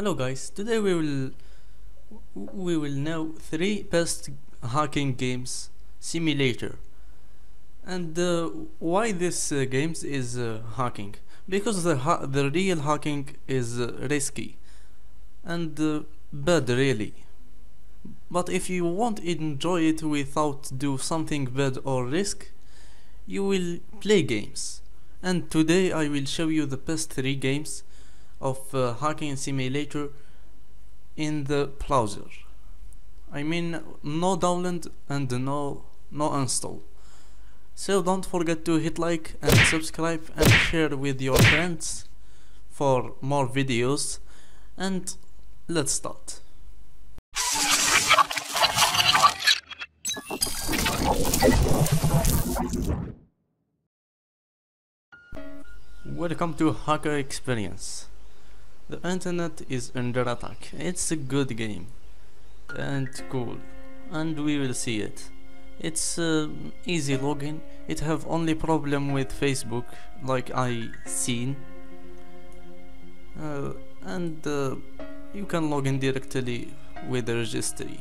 Hello guys, today we will we will know three best hacking games simulator. And uh, why this uh, games is uh, hacking? Because the ha the real hacking is uh, risky and uh, bad really. But if you won't enjoy it without do something bad or risk you will play games. And today I will show you the best three games of uh, hacking simulator in the browser. I mean no download and no no install. So don't forget to hit like and subscribe and share with your friends for more videos. And let's start. Welcome to Hacker Experience. The internet is under attack. It's a good game and cool, and we will see it. It's uh, easy login. It have only problem with Facebook, like I seen, uh, and uh, you can log in directly with the registry.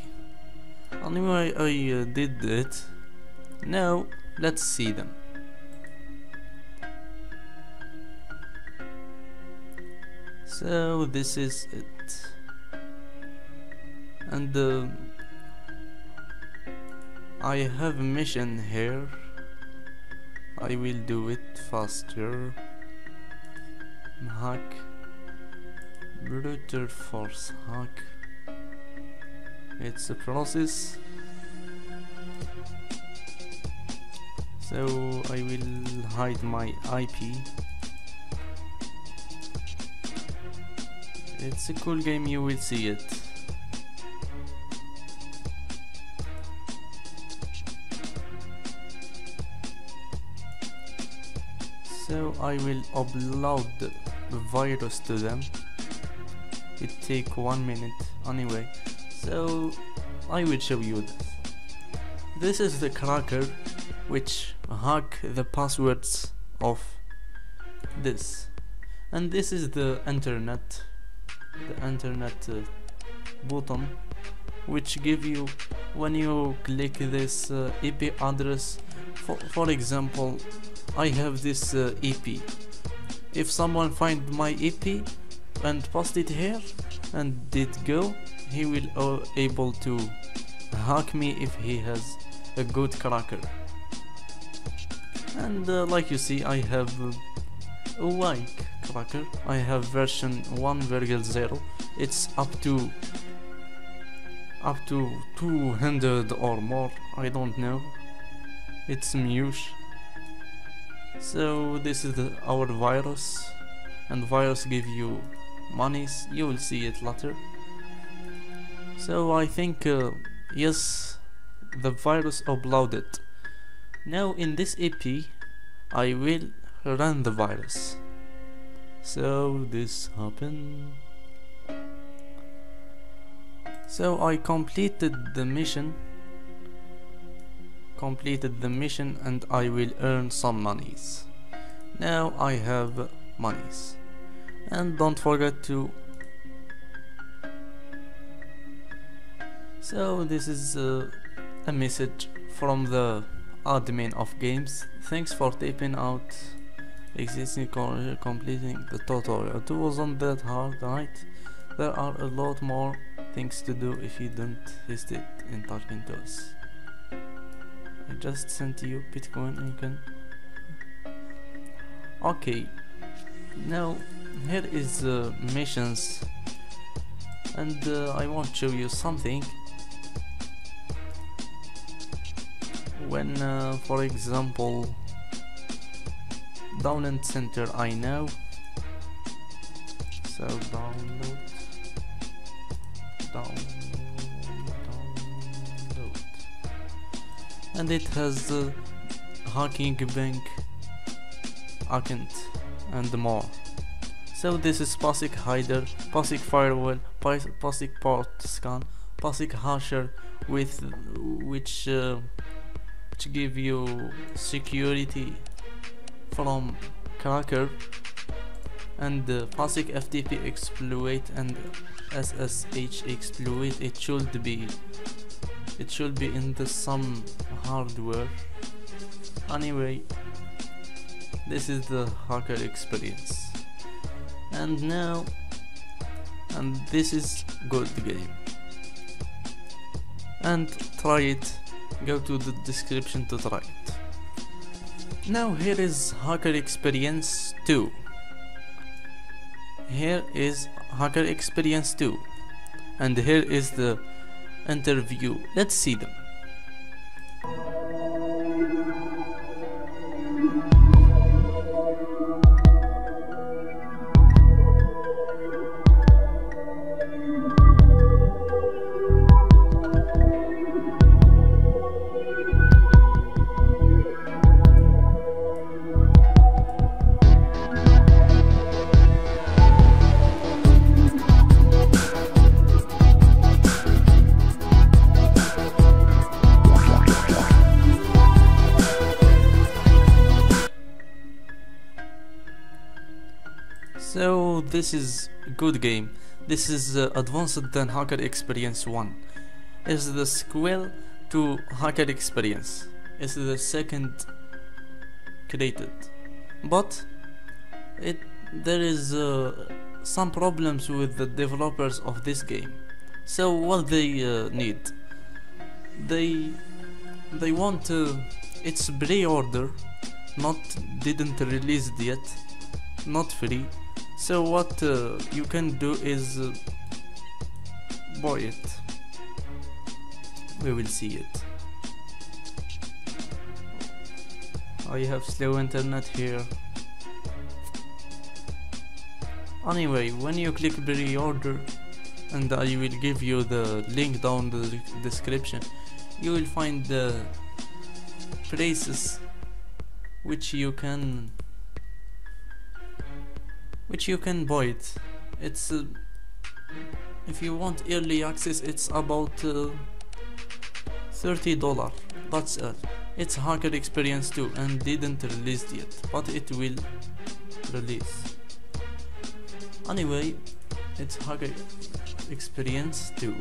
Anyway, I uh, did it. Now let's see them. So this is it. And uh, I have a mission here. I will do it faster. Hack. Brute force hack. It's a process. So I will hide my IP. It's a cool game, you will see it. So I will upload the virus to them. It take one minute anyway. So I will show you this. This is the cracker which hack the passwords of this. And this is the internet the internet uh, button which give you when you click this uh, IP address for, for example I have this uh, IP if someone find my IP and post it here and did go he will uh, able to hack me if he has a good cracker. And uh, like you see I have a like cracker I have version 1.0 it's up to up to 200 or more. I don't know. It's Mush so this is the, our virus. And virus give you monies. You will see it later. So I think uh, yes the virus uploaded. Now in this EP I will run the virus. So this happened. So I completed the mission. Completed the mission and I will earn some monies. Now I have monies. And don't forget to so this is uh, a message from the admin of games. Thanks for typing out existing completing the tutorial. It wasn't that hard, right? There are a lot more things to do if you don't hesitate in talking to us. I just sent you Bitcoin and you can... Okay, now here is uh, missions and uh, I want to show you something when uh, for example download center I know. So download down, download and it has uh, hacking bank account and more. So this is POSIX hider, POSIX firewall, POSIX port scan, POSIX hasher with which uh, which give you security from cracker and the basic FTP exploit and SSH exploit it should be it should be in the some hardware. Anyway this is the hacker experience. And now and this is good game. And try it. Go to the description to try it now here is hacker experience 2 here is hacker experience 2 and here is the interview. Let's see them this is good game. This is uh, advanced than Hacker Experience 1. It's the sequel to Hacker Experience. It's the second created. But it there is uh, some problems with the developers of this game. So what they uh, need? They they want to it's pre-order not didn't release yet not free so what uh, you can do is uh, buy it. We will see it. I have slow internet here. Anyway when you click pre-order and I will give you the link down the description you will find the places which you can which you can buy it it's uh, if you want early access it's about uh, 30 dollar. That's it. It's hacker experience 2 and didn't release yet but it will release. Anyway it's hacker experience 2.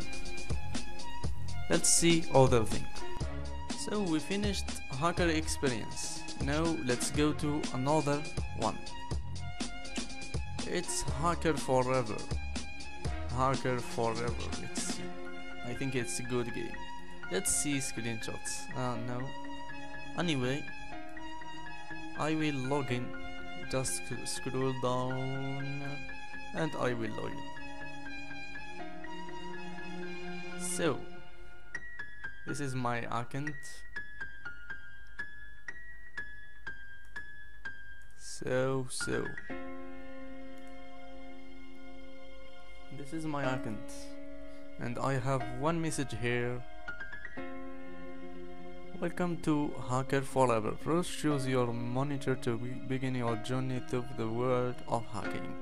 Let's see other thing. So we finished hacker experience. Now let's go to another one it's hacker forever. Hacker forever. Let's see. I think it's a good game. Let's see screenshots. Uh, no. Anyway i will log in. Just sc- scroll down and i will log in. So this is my account. So so this is my account and I have one message here Welcome to Hacker Forever. First choose your monitor to be- begin your journey to the world of hacking.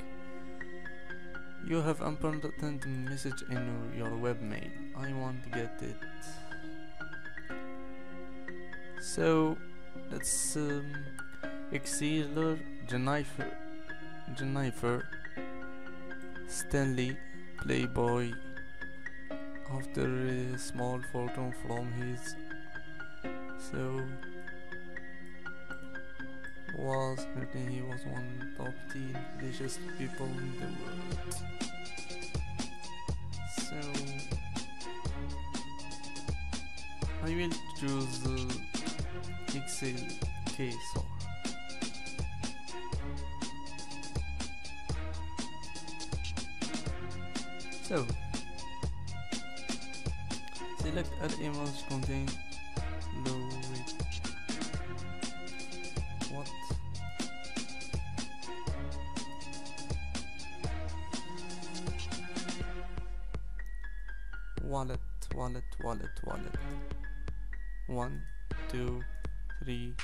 You have important message in your webmail. I want to get it. So let's um, Exceler, Jennifer, Jennifer, Stanley, playboy after a small fortune from his so was he was one of the richest people in the world. So I will choose uh, Excel case 7. Select add emails contain low. What? Wallet, wallet, wallet, wallet. One, two, three,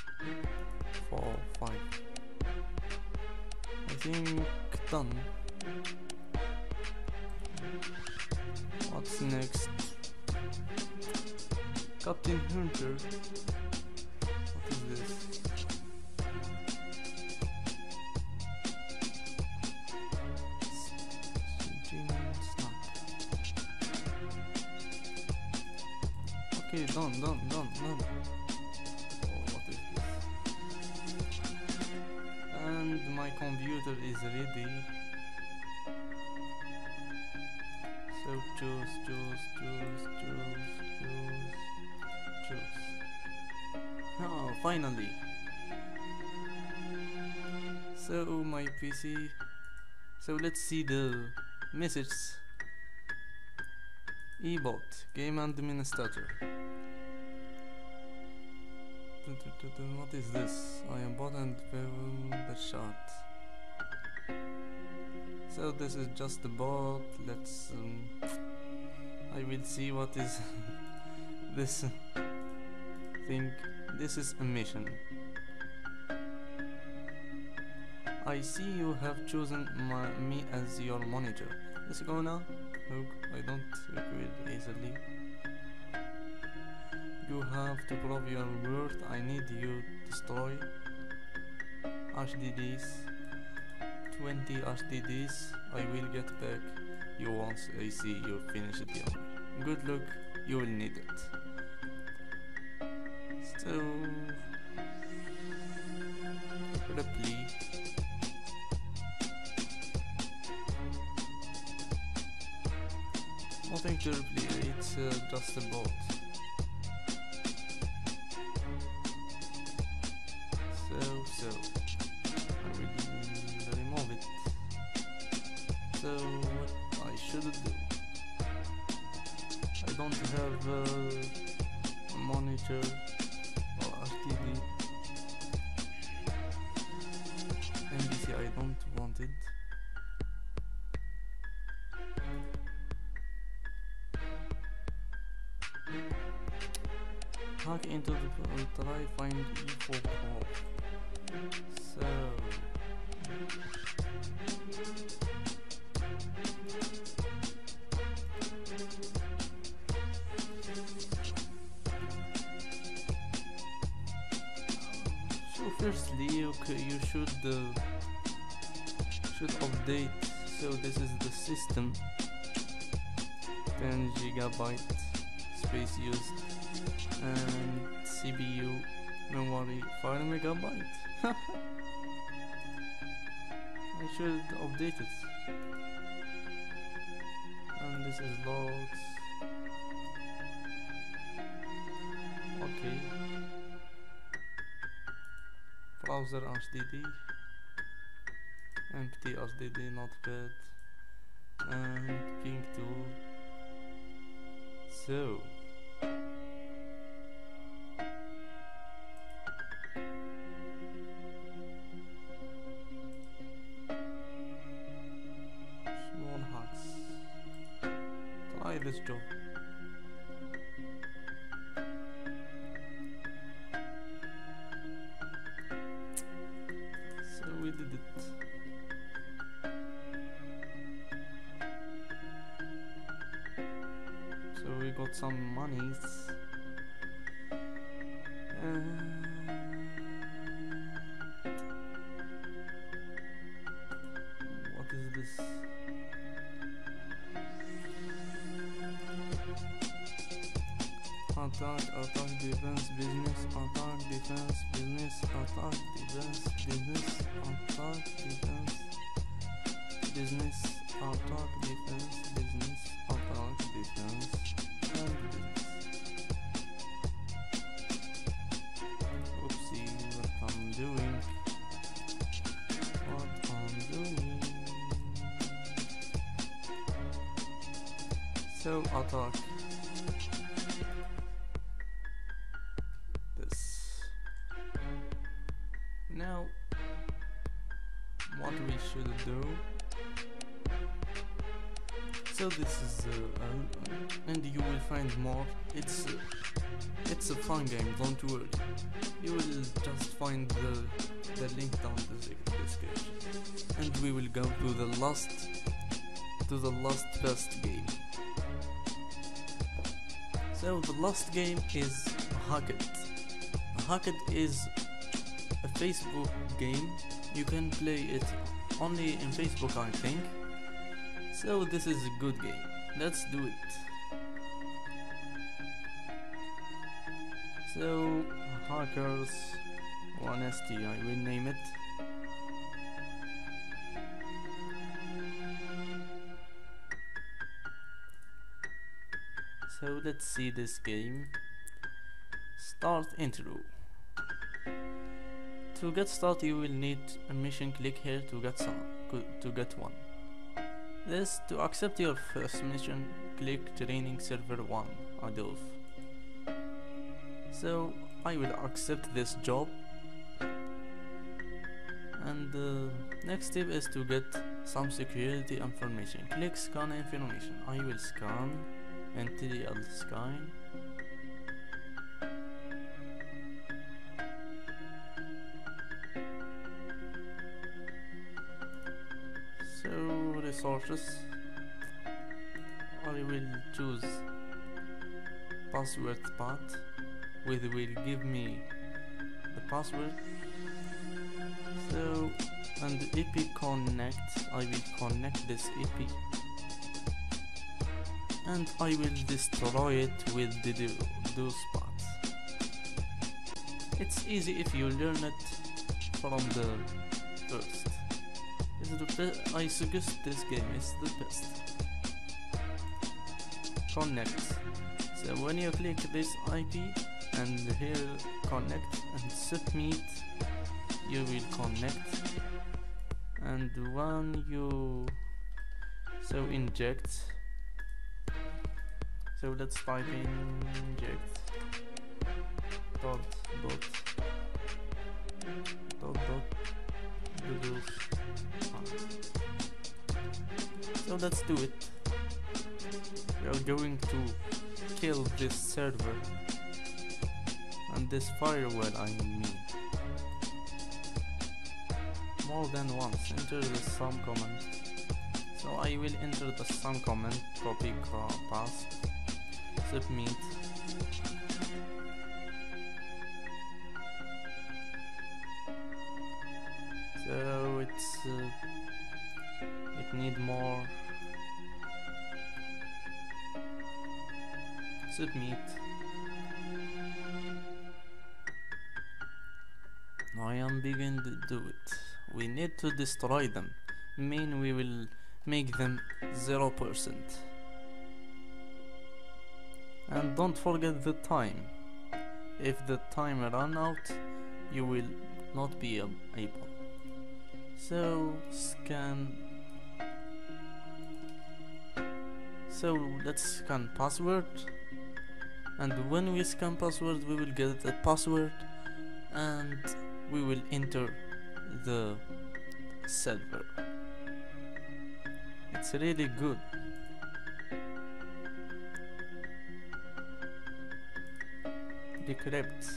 four, five. I think done. next Captain Hunter What is this? Okay, done, done, done, done. Oh, what is this? And my computer is ready. Finally. So my PC. So let's see the message. Ebot, game administrator. What is this? I am bot and the shot. So this is just a bot. Let's. Um, I will see what is this thing. This is a mission. I see you have chosen my, me as your monitor. Let's go now. Look, I don't quit easily. You have to prove your worth. I need you to destroy HDDs. 20 HDDs. I will get back you once I see you finish the. Good luck, you will need it. So. Nothing to reply, it's uh, just a bot. Into the and try find E4 port. So So firstly, okay, you should uh, should update. So this is the system. 10 gigabyte space used and CPU memory 5 megabyte. I should update it. And this is logs. Okay. Browser HDD. Empty HDD, not bad. And ping tool. So. Try. So we did it. So we got some monies. And Attack, attack, defense, business, attack, defense, business, attack, defense, business, attack, defense, business, attack, defense, business, attack, defense, and business. Oopsie, what I'm doing. What I'm doing. So, attack. This is, uh, and you will find more. It's, uh, it's a fun game. Don't worry. You will just find the the link down the description, and we will go to the last to the last best game. So the last game is Hacker. Hacker is a Facebook game. You can play it only in Facebook, I think. So this is a good game. Let's do it. So, hackers 1ST, I will name it. So let's see this game. Start intro. To get started you will need a mission click here to get some to get one. This to accept your first mission click training server 1 Adolf. So I will accept this job. And the next step is to get some security information. Click scan information. I will scan NTL scan resources I will choose password path which will give me the password. So and EP connect I will connect this EP and I will destroy it with the, those parts it's easy if you learn it from the first the best. I suggest this game is the best. Connect. So when you click this IP and here connect and submit you will connect. And when you so inject. So let's type in inject dot dot dot dot so let's do it. We are going to kill this server. And this firewall I mean. More than once enter the sum command so I will enter the sum command copy path submit. So it's uh, it need more submit. I am begin to do it. We need to destroy them. Mean we will make them 0% and don't forget the time. If the time run out you will not be able. So scan. So let's scan password and when we scan password we will get the password and we will enter the server. It's really good. Decrypt.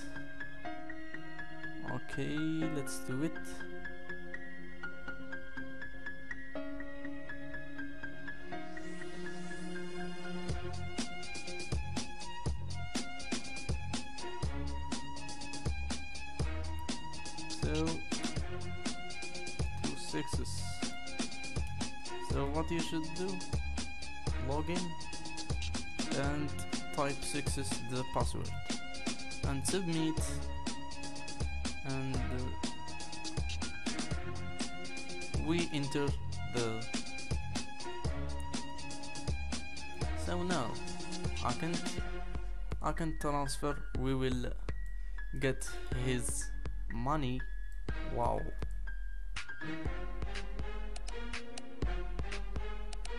Okay let's do it you should do. Login and type sixes the password. And submit. And uh, we enter the so now I can I can transfer. We will get his money. Wow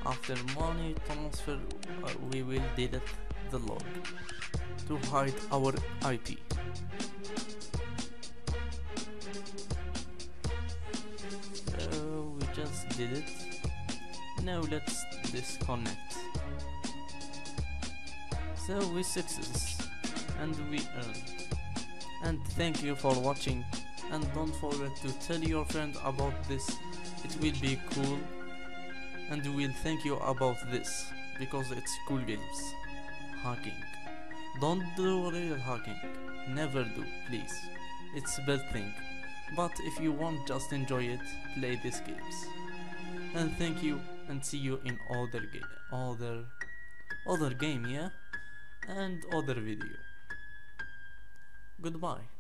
after money transfer uh, we will delete the log to hide our IP so we just did it. Now let's disconnect. So we success and we earn. And thank you for watching. And don't forget to tell your friend about this. It will be cool and we'll thank you about this because it's cool games. Hacking. Don't do real hacking. Never do please. It's a bad thing. But if you want just enjoy it. Play these games. And thank you and see you in other game other other game yeah? And other video. Goodbye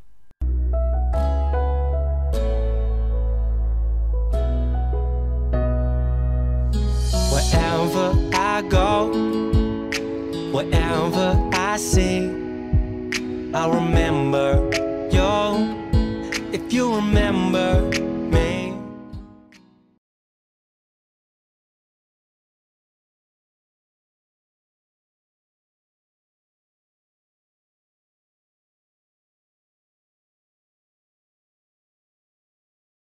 I go, wherever I see, I remember you. If you remember,